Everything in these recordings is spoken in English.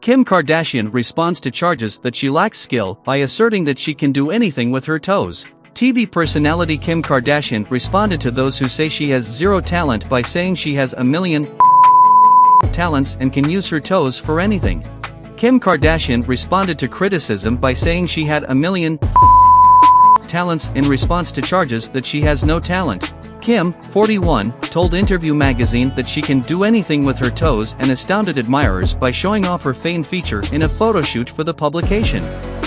Kim Kardashian responds to charges that she lacks skill by asserting that she can do anything with her toes. TV personality Kim Kardashian responded to those who say she has zero talent by saying she has a million talents and can use her toes for anything. Kim Kardashian responded to criticism by saying she had a million talents in response to charges that she has no talent. Kim, 41, told Interview magazine that she can do anything with her toes and astounded admirers by showing off her fame feature in a photoshoot for the publication.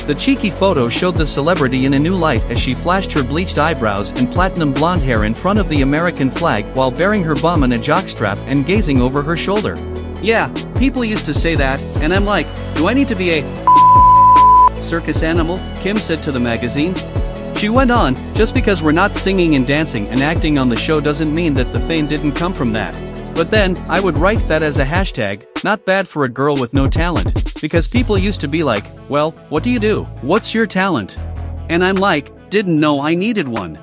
The cheeky photo showed the celebrity in a new light as she flashed her bleached eyebrows and platinum blonde hair in front of the American flag while baring her bum in a jockstrap and gazing over her shoulder. Yeah, people used to say that, and I'm like, do I need to be a circus animal? Kim said to the magazine. She went on, just because we're not singing and dancing and acting on the show doesn't mean that the fame didn't come from that. But then, I would write that as a hashtag, not bad for a girl with no talent, because people used to be like, well, what do you do? What's your talent? And I'm like, didn't know I needed one.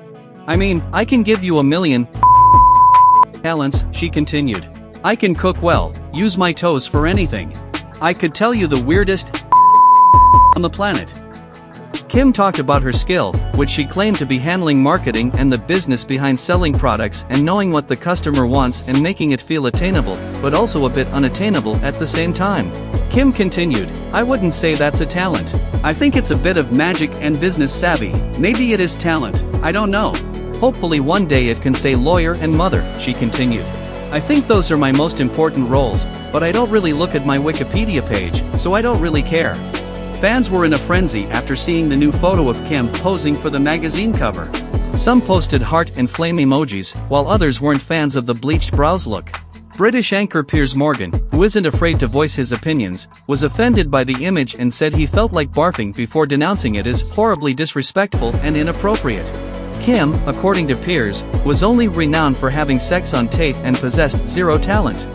I mean, I can give you a million talents, she continued. I can cook well, use my toes for anything. I could tell you the weirdest on the planet. Kim talked about her skill, which she claimed to be handling marketing and the business behind selling products and knowing what the customer wants and making it feel attainable, but also a bit unattainable at the same time. Kim continued, I wouldn't say that's a talent. I think it's a bit of magic and business savvy. Maybe it is talent, I don't know. Hopefully one day it can say lawyer and mother, she continued. I think those are my most important roles, but I don't really look at my Wikipedia page, so I don't really care. Fans were in a frenzy after seeing the new photo of Kim posing for the magazine cover. Some posted heart and flame emojis, while others weren't fans of the bleached brows look. British anchor Piers Morgan, who isn't afraid to voice his opinions, was offended by the image and said he felt like barfing before denouncing it as horribly disrespectful and inappropriate. Kim, according to Piers, was only renowned for having sex on tape and possessed zero talent.